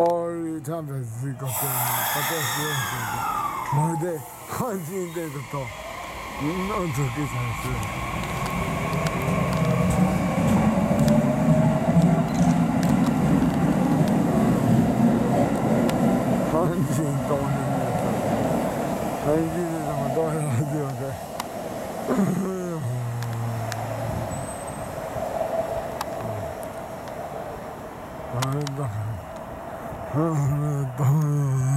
all champions 追加戦片足練習でまるで阪神デートとの時さんする阪神と同じ阪神 हाँ हाँ